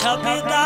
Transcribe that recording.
छबीदार